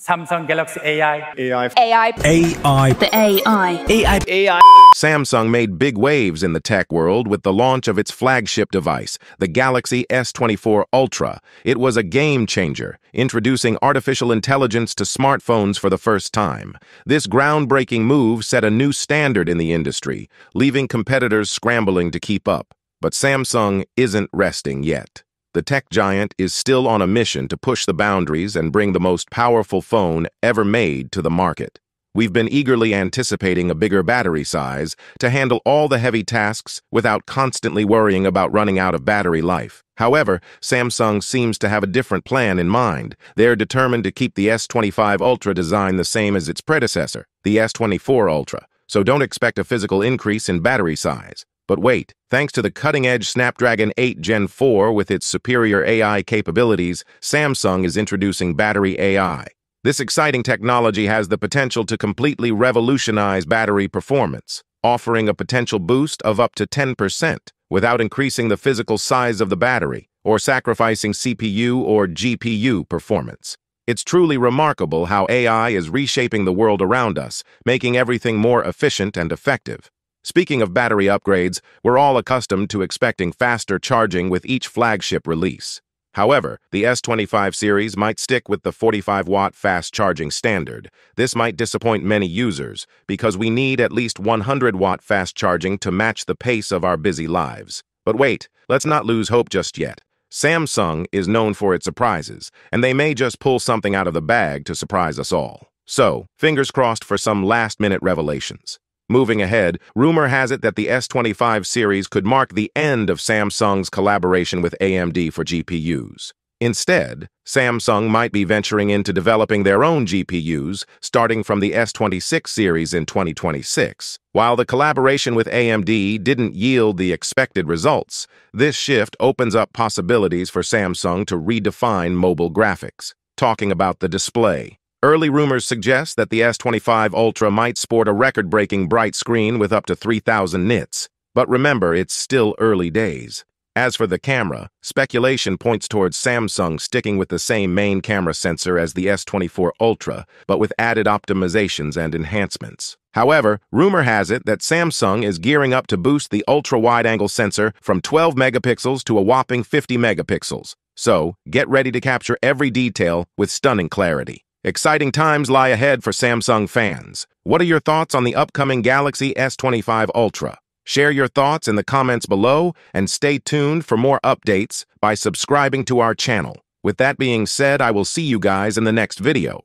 Samsung Galaxy AI. AI. AI. AI. The AI. AI. AI. Samsung made big waves in the tech world with the launch of its flagship device, the Galaxy S24 Ultra. It was a game changer, introducing artificial intelligence to smartphones for the first time. This groundbreaking move set a new standard in the industry, leaving competitors scrambling to keep up. But Samsung isn't resting yet. The tech giant is still on a mission to push the boundaries and bring the most powerful phone ever made to the market. We've been eagerly anticipating a bigger battery size to handle all the heavy tasks without constantly worrying about running out of battery life. However, Samsung seems to have a different plan in mind. They're determined to keep the S25 Ultra design the same as its predecessor, the S24 Ultra, so don't expect a physical increase in battery size. But wait, thanks to the cutting-edge Snapdragon 8 Gen 4 with its superior AI capabilities, Samsung is introducing Battery AI. This exciting technology has the potential to completely revolutionize battery performance, offering a potential boost of up to 10% without increasing the physical size of the battery or sacrificing CPU or GPU performance. It's truly remarkable how AI is reshaping the world around us, making everything more efficient and effective. Speaking of battery upgrades, we're all accustomed to expecting faster charging with each flagship release. However, the S25 series might stick with the 45-watt fast charging standard. This might disappoint many users because we need at least 100-watt fast charging to match the pace of our busy lives. But wait, let's not lose hope just yet. Samsung is known for its surprises, and they may just pull something out of the bag to surprise us all. So, fingers crossed for some last-minute revelations. Moving ahead, rumor has it that the S25 series could mark the end of Samsung's collaboration with AMD for GPUs. Instead, Samsung might be venturing into developing their own GPUs, starting from the S26 series in 2026. While the collaboration with AMD didn't yield the expected results, this shift opens up possibilities for Samsung to redefine mobile graphics. Talking about the display, Early rumors suggest that the S25 Ultra might sport a record-breaking bright screen with up to 3000 nits. But remember, it's still early days. As for the camera, speculation points towards Samsung sticking with the same main camera sensor as the S24 Ultra, but with added optimizations and enhancements. However, rumor has it that Samsung is gearing up to boost the ultra-wide-angle sensor from 12 megapixels to a whopping 50 megapixels. So, get ready to capture every detail with stunning clarity. Exciting times lie ahead for Samsung fans. What are your thoughts on the upcoming Galaxy S25 Ultra? Share your thoughts in the comments below and stay tuned for more updates by subscribing to our channel. With that being said, I will see you guys in the next video.